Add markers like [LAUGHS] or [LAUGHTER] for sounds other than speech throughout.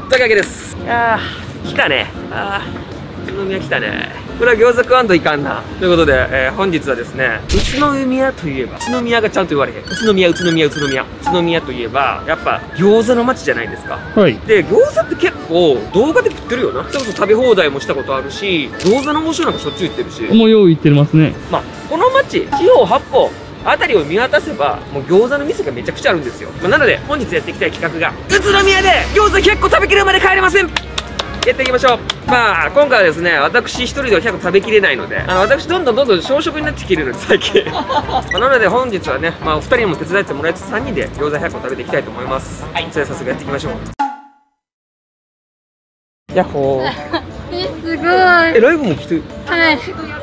ったかけです。いやー。来たね。あー。宇都宮来たね。これは餃子食わんといかんな。ということで、えー本日はですね宇都宮といえば宇都宮がちゃんと言われへん。宇都宮宇都宮宇都宮。宇都宮といえばやっぱ餃子の街じゃないですか。はい。で餃子って結構動画で食ってるよな。それこそ食べ放題もしたことあるし餃子の王将なんかしょっちゅう行ってるし。もう用意ってますね。まあ、この町、四方八方、あたりを見渡せば、もう餃子の店がめちゃくちゃあるんですよ。まあ、なので、本日やっていきたい企画が、宇都宮で餃子100個食べきるまで帰れませんやっていきましょう。まあ、今回はですね、私一人では100個食べきれないので、あの、私どんどんどんどん小食になってきてるので、最近。[LAUGHS] まあなので、本日はね、まあ、お二人にも手伝ってもらいつつ3人で餃子100個食べていきたいと思います。はい。それでは早速やっていきましょう。やっほー。えすごいえ、ライブも来て、はい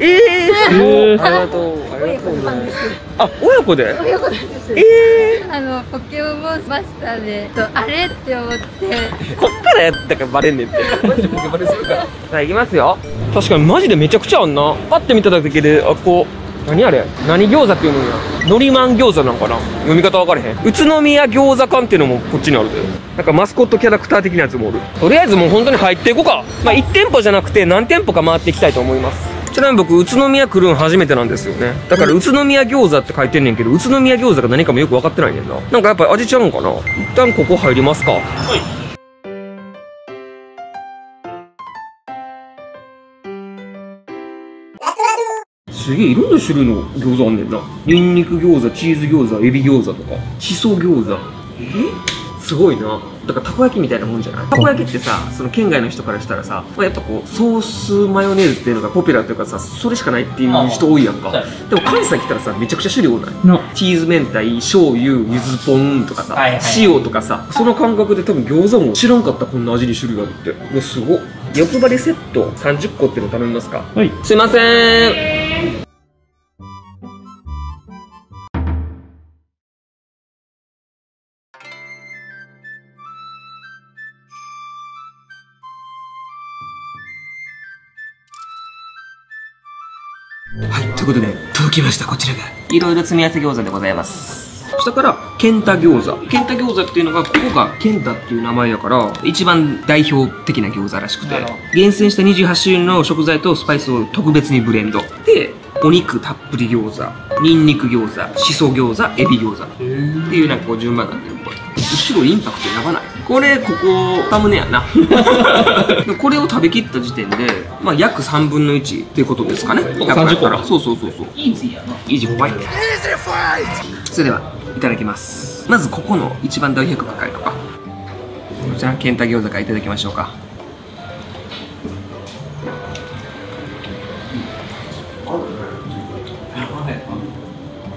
え。えーありがとう。ありがとうございます。あ、親子で？親子ですえあのポケモンマスターでとあれって思ってー、こっからやったからバレんねんって。マジでバレするから。さあ、行きますよ。確かにマジでめちゃくちゃあんな。パッて見ただけで、あ、こう、何あれ？何餃子っていうのや。のりまん餃子なんかな読み方分かれへん。宇都宮餃子館っていうのもこっちにあるで。なんかマスコットキャラクター的なやつもおる。とりあえずもう本当に入っていこうか。まあ、1店舗じゃなくて何店舗か回っていきたいと思います。ちなみに僕、宇都宮来るん初めてなんですよね。だから、宇都宮餃子って書いてんねんけど、宇都宮餃子が何かもよく分かってないねんな。なんかやっぱ味ちゃうんかな？一旦ここ入りますか。すげえいろんな種類の餃子あんねんな。ニンニク餃子チーズ餃子エビ餃子とか。しそ餃子。え？すごいなだからたこ焼きみたいなもんじゃない？たこ焼きってさその県外の人からしたらさ、まあ、やっぱこうソースマヨネーズっていうのがポピュラーというかさそれしかないっていう人多いやんか。でも関西来たらさめちゃくちゃ種類多ない？な、チーズ明太醤油柚子ポンとかさ、はいはい。塩とかさその感覚で多分餃子も知らんかったこんな味に種類があるって。うわすごっ。欲張りセット30個っていうの頼みますか？はい。すいませんきました、こちらが。いろいろ積み合わせ餃子でございます。下から、ケンタ餃子。ケンタ餃子っていうのが、ここがケンタっていう名前だから、一番代表的な餃子らしくて厳選した28種類の食材とスパイスを特別にブレンド。で、お肉たっぷり餃子、ニンニク餃子、しそ餃子、エビ餃子。っていうなんかこう順番になってるっぽい。後ろインパクトやばない？これ、ここ、サムネやな。[LAUGHS] これを食べきった時点で、まあ約3分の1っていうことですかね。100個やったら。そうそうそうそう。イージーやなイージーファイトそれではいただきますまずここの一番大百科からいくかこちらケンタ餃子からいただきましょうか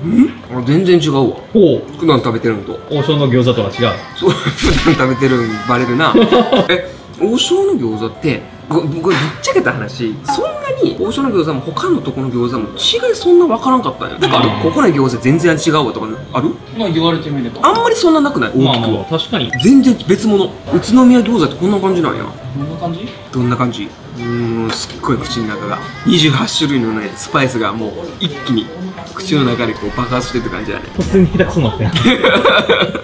うんあ全然違うわ。お普段食べてるのと。王将の餃子とは違う。そう普段食べてるんバレるな。[LAUGHS] え王将の餃子ってここれぶっちゃけた話。そんなに王将の餃子も他のとこの餃子も違いそんな分からんかったんや。だからここの餃子全然違うわとかある？まあ言われてみれば。あんまりそんななくない？大きくは、確かに。全然別物。宇都宮餃子ってこんな感じなんや。どんな感じ？どんな感じ？うーんすっごい口の中が28種類のねスパイスがもう一気に口の中でこう爆発してるって感じだね。突然ってん。[LAUGHS] じゃ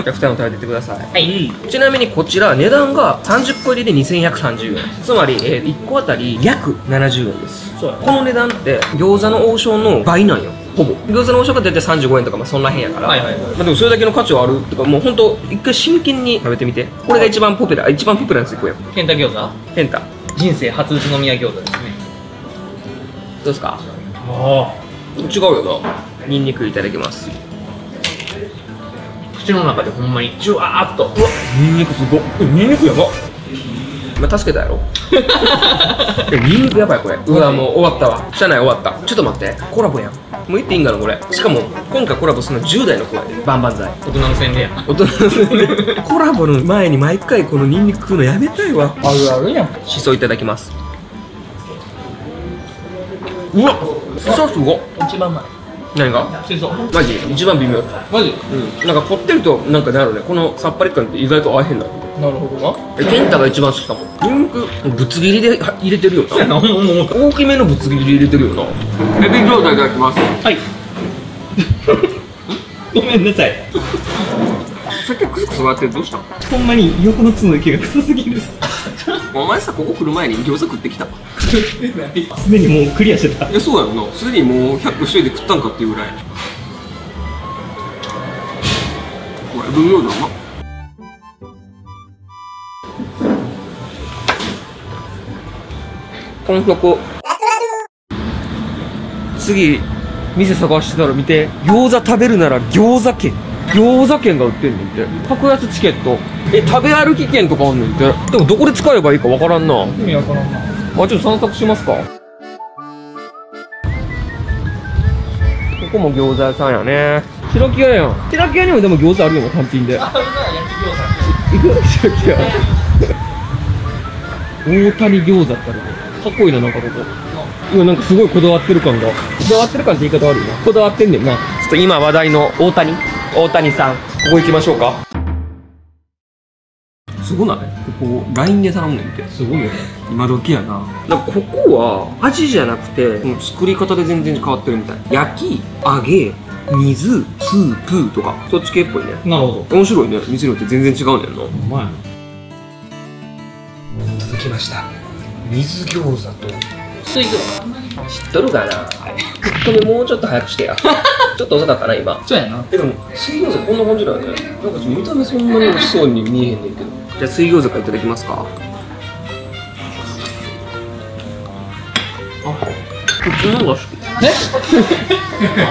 あ2人も食べてってください。はい。ちなみにこちら値段が30個入りで2130円つまり、え1個あたり約70円です。そうやこの値段って餃子の王将の倍なんよ。ほぼ。餃子の王将が大体35円とかまあそんな辺やから、はいはいはい。まあ、でもそれだけの価値はあるってかもう本当一回真剣に食べてみて。これが一番ポピュラー一番ポピュラーなやついこうよケンタ餃子？ペンタ。ど人生初宇都宮餃子ですね。うですか？あ違うよな。ニンニクいただきます。口の中でほんまにジュワーっと。うわニンニクすごっ。ニンニクやば。今助けたやろ。え [LAUGHS] ニンニクやばいこれ。うわもう終わったわ。社内終わった。ちょっと待って。コラボやん。もう言っていいんかなこれ。しかも今回コラボするの10代の子やで。バンバン剤大人の宣伝や。大人の [LAUGHS] コラボの前に毎回このニンニク食うのやめたいわ。あるあるやん。しそいただきます。うわしそすごっ一番うまい何が？水槽。マジ？一番微妙。マジ？うん。なんかこってるとなんかなるね。このさっぱり感って意外と合えへんな。なるほどな。えケンタが一番好きかも。ニンニクぶつ切りでは入れてるよな。大きめのぶつ切り入れてるよな。エビ餃子いただきます。はい。[LAUGHS] ごめんなさい。さっきクスクス笑ってるどうしたほんまに横の角の毛が臭すぎる。お前さここ来る前に餃子食ってきた。すでにもうクリアしてた。いやそうやろな。すでにもう100個一人で食ったんかっていうぐらい。これ分量だな。この曲次店探してたら見て餃子食べるなら餃子券餃子券が売ってんねんて格安チケットえ食べ歩き券とかあんねんてでもどこで使えばいいかわからんな意味わからんな。あ、ちょっと散策しますか。ここも餃子屋さんやね。白木屋やん。白木屋にもでも餃子あるよな、単品で。行く白木屋。大谷餃子ってあるね。かっこいいな、なんかここ。いや、なんかすごいこだわってる感が。こだわってる感って言い方悪いな。こだわってんねんな。ちょっと今話題の大谷。大谷さん。ここ行きましょうか。すごない？ここ、LINE で頼むねんて。すごいよね。今時やなだここは味じゃなくて作り方で全然変わってるみたい焼き揚げ水スープとかそっち系っぽいねなるほど。面白いね店によって全然違うねんなうまい。続きました水餃子と水餃子。知っとるかな？これもうちょっと早くしてや。ちょっと遅かったな今。そうやな。えでも水餃子こんな感じだよねなんか見た目そんなに美味しそうに見えへんねんけど。じゃあ水餃子からいただきますか。あ。普通のが好き。え？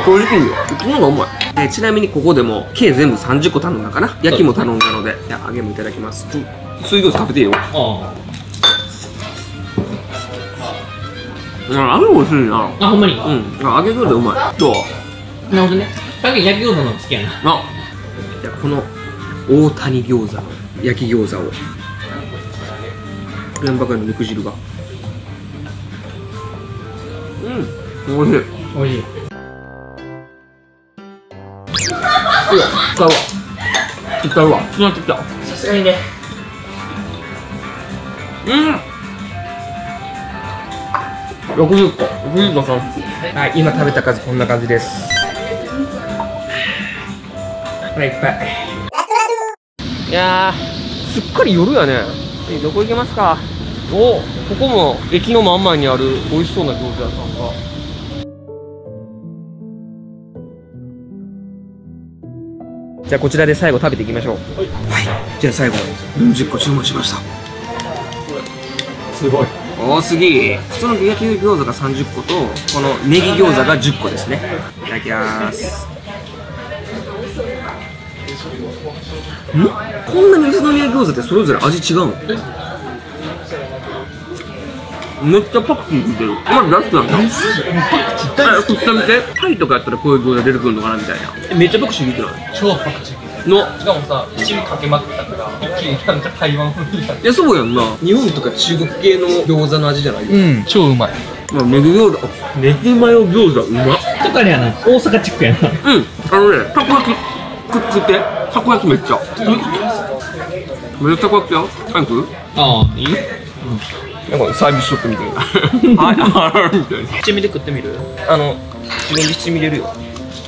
正直に普通のがうまい、えーちなみにここでも計全部30個頼んだかな。焼きも頼んだので。じゃあ揚げもいただきます。水餃子食べてよ。あうん揚げ美味しいなあ。あ、ほんまに？うんあ揚げ餃子うまいどう？なるほどね。さっき焼き餃子の好きやな。あじゃあこの大谷餃子の焼き餃子を連ばかりの肉汁がうんおいしいいおいしい。や使うわ使うわつなってきたさすがにね。うん60個60個さん。はい今食べた数こんな感じです。はいいっぱい。いやーすっかり夜やね。えどこ行けますか？おここも駅の真ん前にある美味しそうな餃子屋さんがじゃあこちらで最後食べていきましょう。はい、じゃあ最後40個注文しました。すごい。多すぎ。普通の焼き餃子が30個とこのネギ餃子が10個ですね。いただきます。ん？こんなに宇都宮餃子ってそれぞれ味違うの？めっちゃパクチーついてる。まずラストなんだあ食ってみて。タイとかやったらこういう餃子出てくるのかなみたいな。えめっちゃパクチー効いてない？超パクチーの。しかもさ七味かけまくったから一気になんか台湾風にないやそうやんな。日本とか中国系の餃子の味じゃない？よ、うん超うまい。まあ、ネギ餃子。ネギマヨ餃子うまっ。とかにはな、大阪地区やな。うん、あのね、たこ焼き、くっつけ、たこ焼きめっちゃ。めっちゃたこ焼きや。早くああ、いい？なんかサービスショップみたいな。[LAUGHS] はい、あみたいな。七味で食ってみる？あの、自分で七味入れるよ。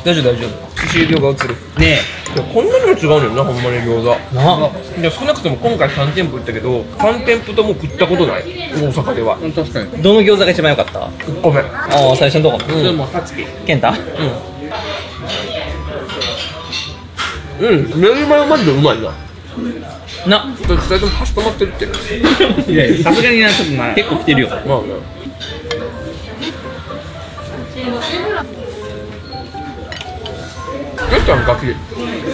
大丈夫大丈夫。歯周病が映る。ねいや、こんなにも違うねんな、ほんまに餃子。え。な。いや、少なくとも今回3店舗行ったけど、3店舗とも食ったことない。大阪では。確かにどの餃子が一番良かった？1個目。うん。ああ、最初のとこ。うん。もうさつき健太？うん。ネギマヨマジでうまいな。な。2人とも箸止まってるって。[LAUGHS] いやいや、さすがにな、ちょっとな、[LAUGHS] 結構来てるよ。まあ。ね。どうしたんガキ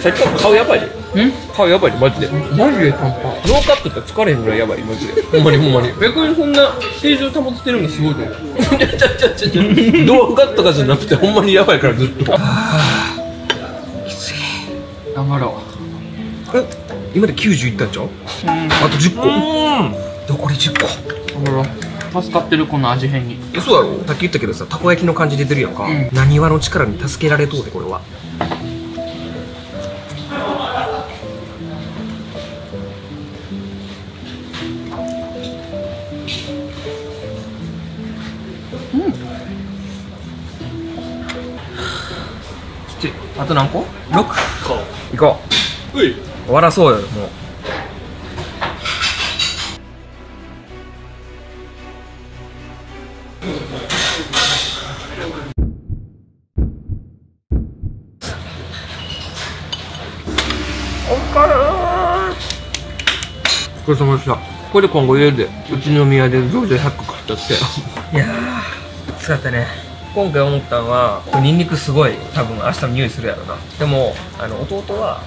さっきから顔やばいで。ん？顔やばいでマジで。マジで短パン。ノーカットって疲れへんぐらいやばいマジで。ほんまにほんまに。逆にそんな形状保ててるのすごいと思う。いやちゃちゃちゃちゃ動画とかじゃなくてほんまにやばいからずっと。頑張ろえ？今で90いったんちゃう？あと10個。残り10個う頑張ろう助かってるこの味変に。えそうやろ？さっき言ったけどさたこ焼きの感じ出てるやんか。ん。なにわの力に助けられとうでこれは。うん。あと何個 ?6 個。いこう。うい終わらそうよもう。お疲れ様でした。これで今後言えるでうちの宮で餃子100個買ったって。いやー疲れたね。今回思ったのはニンニクすごい。多分明日も匂いするやろな。でもあの弟は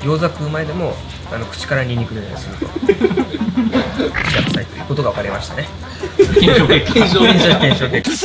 餃子食う前でもあの口からニンニクの匂いすると。[LAUGHS] 口が臭いということが分かりましたね。検証結果検証結果